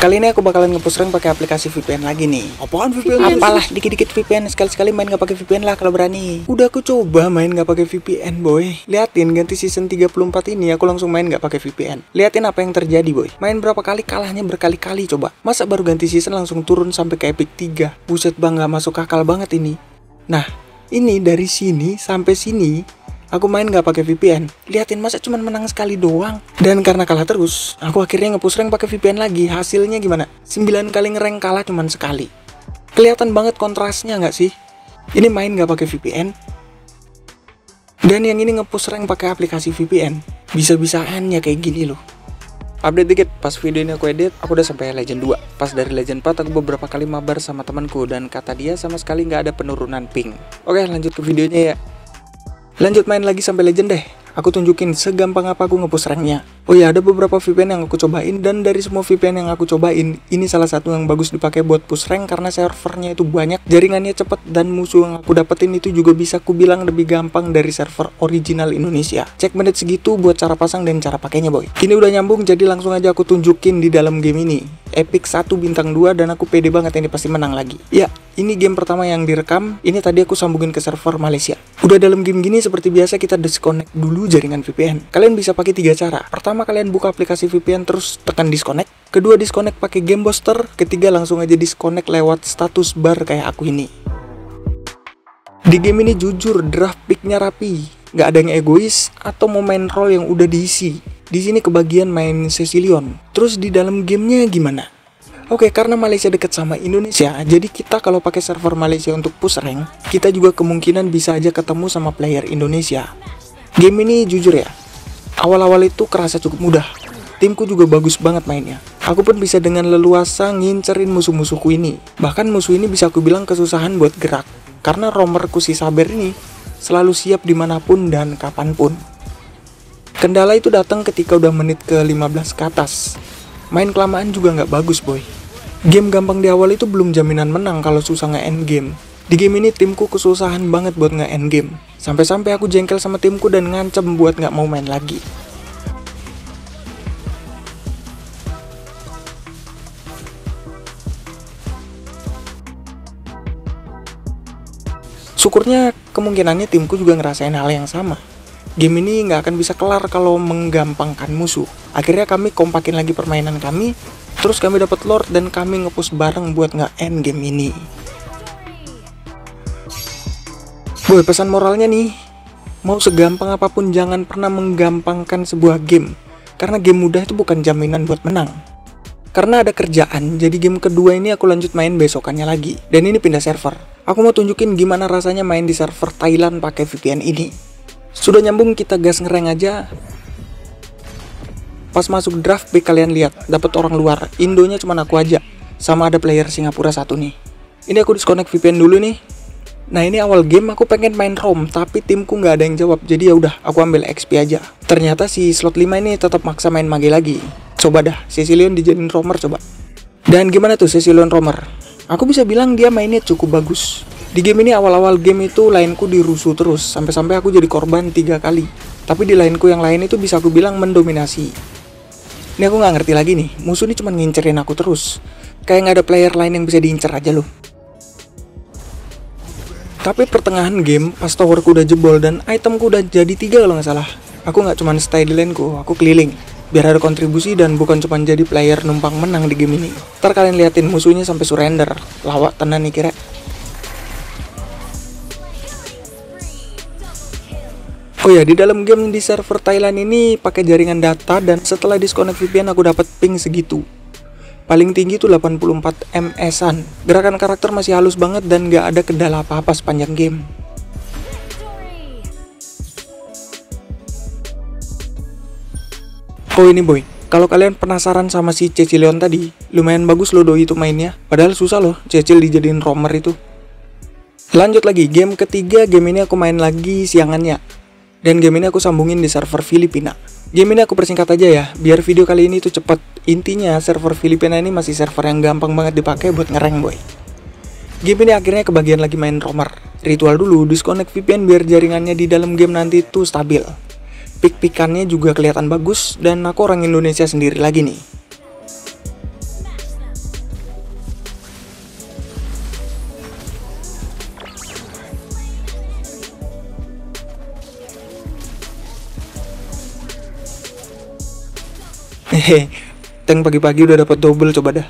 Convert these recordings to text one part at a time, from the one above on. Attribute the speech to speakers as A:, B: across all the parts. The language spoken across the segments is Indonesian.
A: Kali ini aku bakalan ngepush rank pakai aplikasi VPN lagi nih.
B: Apaan VPN?
A: Apalah, dikit-dikit VPN, sekali-sekali main gak pakai VPN lah kalau berani. Udah aku coba main gak pakai VPN, boy. Liatin ganti season 34 ini aku langsung main gak pakai VPN. Liatin apa yang terjadi, boy. Main berapa kali kalahnya berkali-kali coba. Masa baru ganti season langsung turun sampai ke epic 3. Buset bang, gak masuk akal banget ini. Nah, ini dari sini sampai sini Aku main gak pakai VPN. Liatin masa cuma menang sekali doang. Dan karena kalah terus, aku akhirnya ngepush rank pakai VPN lagi. Hasilnya gimana? 9 kali ngerank kalah cuma sekali. Kelihatan banget kontrasnya nggak sih? Ini main gak pakai VPN. Dan yang ini ngepush rank pakai aplikasi VPN. Bisa-bisaan ya kayak gini loh. Update dikit, pas video ini aku edit, aku udah sampai Legend 2. Pas dari Legend 4, aku beberapa kali mabar sama temanku dan kata dia sama sekali nggak ada penurunan ping. Oke, lanjut ke videonya ya. Lanjut main lagi sampai legend deh. Aku tunjukin segampang apa aku ngepush ranknya. Oh ya, ada beberapa VPN yang aku cobain dan dari semua VPN yang aku cobain, ini salah satu yang bagus dipakai buat push rank karena servernya itu banyak, jaringannya cepet dan musuh yang aku dapetin itu juga bisa aku bilang lebih gampang dari server original Indonesia. Cek menit segitu buat cara pasang dan cara pakainya boy. Ini udah nyambung jadi langsung aja aku tunjukin di dalam game ini. Epic 1 bintang 2 dan aku pede banget ini pasti menang lagi. Ya, ini game pertama yang direkam, ini tadi aku sambungin ke server Malaysia. Udah dalam game gini seperti biasa kita disconnect dulu jaringan VPN. Kalian bisa pakai tiga cara. Pertama kalian buka aplikasi VPN terus tekan disconnect. Kedua disconnect pakai game booster. Ketiga langsung aja disconnect lewat status bar kayak aku ini. Di game ini jujur draft picknya rapi, nggak ada yang egois atau mau main role yang udah diisi. Di sini kebagian main Cecilion. Terus di dalam gamenya gimana? Oke, karena Malaysia dekat sama Indonesia, jadi kita kalau pakai server Malaysia untuk push rank, kita juga kemungkinan bisa aja ketemu sama player Indonesia. Game ini jujur ya, awal-awal itu kerasa cukup mudah. Timku juga bagus banget mainnya. Aku pun bisa dengan leluasa ngincerin musuh-musuhku ini. Bahkan musuh ini bisa aku bilang kesusahan buat gerak. Karena romerku si Saber ini selalu siap di mana pun dan kapan pun. Kendala itu datang ketika udah menit ke 15 ke atas. Main kelamaan juga nggak bagus boy. Game gampang di awal itu belum jaminan menang kalau susah nge-end game. Di game ini timku kesusahan banget buat nge-end game. Sampai-sampai aku jengkel sama timku dan ngancem buat nggak mau main lagi. Syukurnya kemungkinannya timku juga ngerasain hal yang sama game ini nggak akan bisa kelar kalau menggampangkan musuh. Akhirnya kami kompakin lagi permainan kami, terus kami dapat lord dan kami ngepush bareng buat nggak end game ini. Boy, pesan moralnya nih, mau segampang apa pun jangan pernah menggampangkan sebuah game. Karena game mudah itu bukan jaminan buat menang. Karena ada kerjaan, jadi game kedua ini aku lanjut main besokannya lagi. Dan ini pindah server. Aku mau tunjukin gimana rasanya main di server Thailand pakai VPN ini. Sudah nyambung kita gas ngereng aja. Pas masuk draft B kalian lihat, dapat orang luar. Indonya cuma aku aja. Sama ada player Singapura satu nih. Ini aku disconnect VPN dulu nih. Nah ini awal game aku pengen main ROM tapi timku nggak ada yang jawab jadi ya udah aku ambil XP aja. Ternyata si slot 5 ini tetap maksa main mage lagi. Coba dah Cecilion dijadiin romer coba. Dan gimana tuh Cecilion romer? Aku bisa bilang dia mainnya cukup bagus. Di game ini awal-awal game itu lainku dirusuh terus, sampai-sampai aku jadi korban tiga kali. Tapi di lainku yang lain itu bisa aku bilang mendominasi. Ini aku nggak ngerti lagi nih, musuh ini cuma ngincerin aku terus. Kayak nggak ada player lain yang bisa diincer aja loh. Tapi pertengahan game, pas towerku udah jebol dan itemku udah jadi tiga kalau nggak salah. Aku nggak cuma stay di laneku, aku keliling. Biar ada kontribusi dan bukan cuma jadi player numpang menang di game ini. Ntar kalian liatin musuhnya sampai surrender. Lawak tenan nih kira. Oh ya, di dalam game di server Thailand ini pakai jaringan data dan setelah disconnect VPN aku dapat ping segitu. Paling tinggi tuh 84 ms-an. Gerakan karakter masih halus banget dan gak ada kendala apa-apa sepanjang game. Oh ini boy, kalau kalian penasaran sama si Cecilion tadi, lumayan bagus loh doi itu mainnya. Padahal susah loh Cecil dijadiin romer itu. Lanjut lagi, game ketiga game ini aku main lagi siangannya. Dan game ini aku sambungin di server Filipina. Game ini aku persingkat aja ya, biar video kali ini tuh cepet. Intinya server Filipina ini masih server yang gampang banget dipakai buat ngereng boy. Game ini akhirnya kebagian lagi main romer. Ritual dulu, disconnect VPN biar jaringannya di dalam game nanti tuh stabil. Pik-pikannya juga kelihatan bagus, dan aku orang Indonesia sendiri lagi nih. Hehe, tank pagi-pagi udah dapat double coba dah.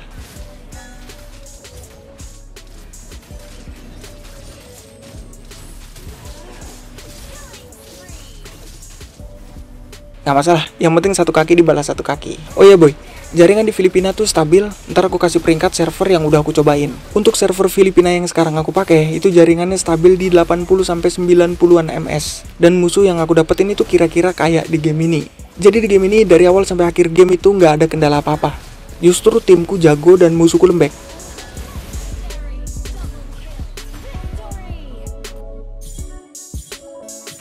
A: Gak masalah, yang penting satu kaki dibalas satu kaki. Oh iya boy, jaringan di Filipina tuh stabil. Ntar aku kasih peringkat server yang udah aku cobain. Untuk server Filipina yang sekarang aku pakai, itu jaringannya stabil di 80 sampai 90-an ms. Dan musuh yang aku dapetin itu kira-kira kayak di game ini. Jadi di game ini dari awal sampai akhir game itu nggak ada kendala apa-apa. Justru timku jago dan musuhku lembek.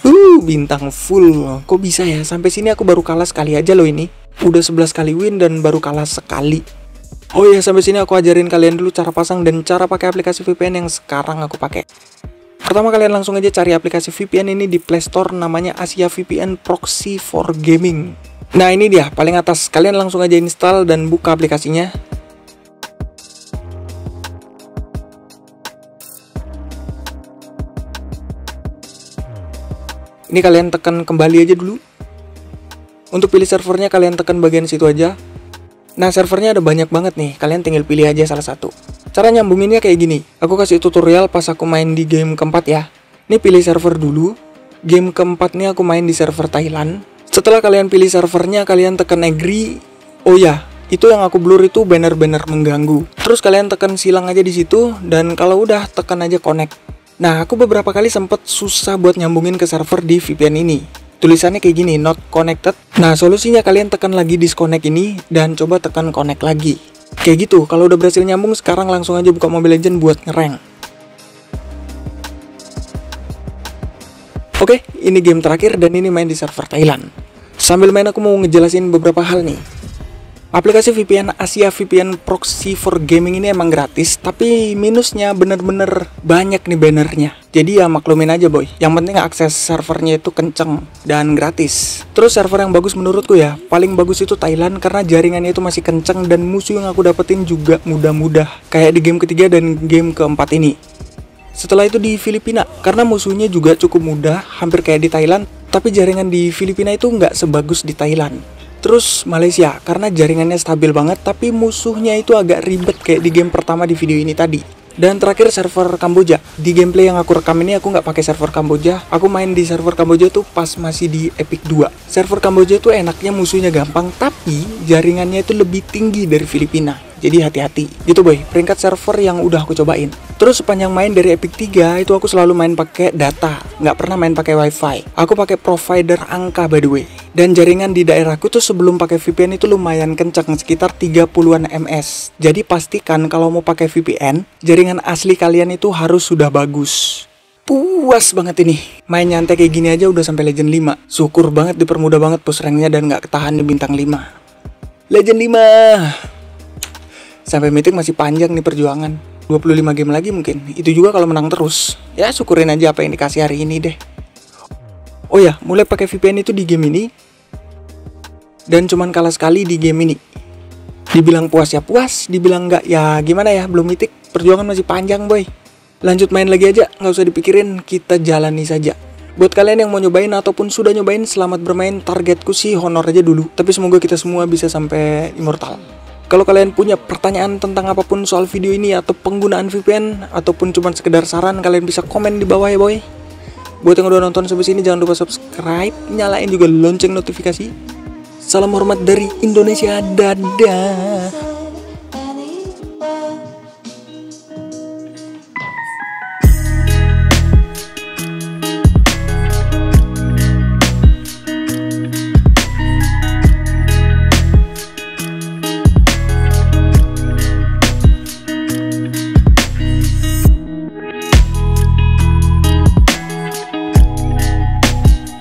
A: Uh, bintang full. Kok bisa ya? Sampai sini aku baru kalah sekali aja loh ini. Udah 11 kali win dan baru kalah sekali. Oh ya, sampai sini aku ajarin kalian dulu cara pasang dan cara pakai aplikasi VPN yang sekarang aku pakai. Pertama kalian langsung aja cari aplikasi VPN ini di Play Store namanya Asia VPN Proxy for Gaming. Nah, ini dia paling atas. Kalian langsung aja install dan buka aplikasinya. Ini kalian tekan kembali aja dulu. Untuk pilih servernya kalian tekan bagian situ aja. Nah servernya ada banyak banget nih, kalian tinggal pilih aja salah satu. Cara nyambunginnya kayak gini, aku kasih tutorial pas aku main di game keempat ya. Ini pilih server dulu, game keempat nih aku main di server Thailand. Setelah kalian pilih servernya, kalian tekan agree. Oh ya, itu yang aku blur itu banner-banner mengganggu. Terus kalian tekan silang aja di situ, dan kalau udah tekan aja connect. Nah, aku beberapa kali sempet susah buat nyambungin ke server di VPN ini. Tulisannya kayak gini, not connected. Nah, solusinya kalian tekan lagi disconnect ini dan coba tekan connect lagi. Kayak gitu, kalau udah berhasil nyambung, sekarang langsung aja buka Mobile Legend buat ngereng. Oke, ini game terakhir dan ini main di server Thailand. Sambil main aku mau ngejelasin beberapa hal nih. Aplikasi VPN Asia VPN Proxy for Gaming ini emang gratis, tapi minusnya bener-bener banyak nih bannernya. Jadi ya maklumin aja boy. Yang penting akses servernya itu kenceng dan gratis. Terus server yang bagus menurutku ya, paling bagus itu Thailand karena jaringannya itu masih kenceng dan musuh yang aku dapetin juga mudah-mudah. Kayak di game ketiga dan game keempat ini. Setelah itu di Filipina, karena musuhnya juga cukup mudah, hampir kayak di Thailand, tapi jaringan di Filipina itu nggak sebagus di Thailand. Terus Malaysia, karena jaringannya stabil banget tapi musuhnya itu agak ribet kayak di game pertama di video ini tadi. Dan terakhir server Kamboja. Di gameplay yang aku rekam ini aku nggak pakai server Kamboja. Aku main di server Kamboja tuh pas masih di Epic 2. Server Kamboja tuh enaknya musuhnya gampang, tapi jaringannya itu lebih tinggi dari Filipina. Jadi hati-hati. Gitu boy, peringkat server yang udah aku cobain. Terus sepanjang main dari Epic 3 itu aku selalu main pakai data, nggak pernah main pakai WiFi. Aku pakai provider angka by the way. Dan jaringan di daerahku tuh sebelum pakai VPN itu lumayan kencang, sekitar 30-an ms. Jadi pastikan kalau mau pakai VPN, jaringan asli kalian itu harus sudah bagus. Puas banget ini. Main nyantai kayak gini aja udah sampai Legend 5. Syukur banget dipermudah banget push ranknya dan nggak ketahan di bintang 5. Legend 5. Sampai meeting masih panjang nih perjuangan. 25 game lagi mungkin. Itu juga kalau menang terus. Ya syukurin aja apa yang dikasih hari ini deh. Oh ya, mulai pakai VPN itu di game ini. Dan cuman kalah sekali di game ini. Dibilang puas ya puas, dibilang nggak ya gimana ya, belum mitik. Perjuangan masih panjang boy. Lanjut main lagi aja, nggak usah dipikirin, kita jalani saja. Buat kalian yang mau nyobain ataupun sudah nyobain, selamat bermain. Targetku sih honor aja dulu. Tapi semoga kita semua bisa sampai immortal. Kalau kalian punya pertanyaan tentang apa pun soal video ini atau penggunaan VPN ataupun cuma sekedar saran, kalian bisa komen di bawah ya boy. Buat yang udah nonton sampai sini jangan lupa subscribe, nyalain juga lonceng notifikasi. Salam hormat dari Indonesia, dadah.